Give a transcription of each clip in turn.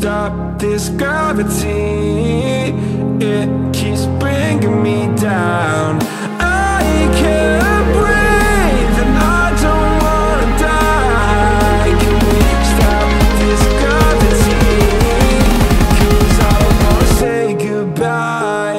stop this gravity? It keeps bringing me down I can't breathe and I don't wanna die Can we stop this gravity? Cause I don't wanna say goodbye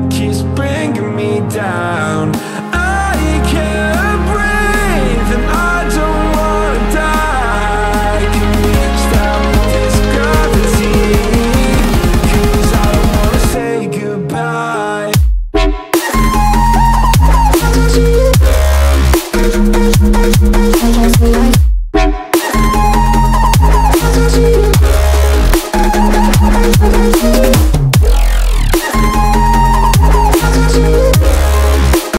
down.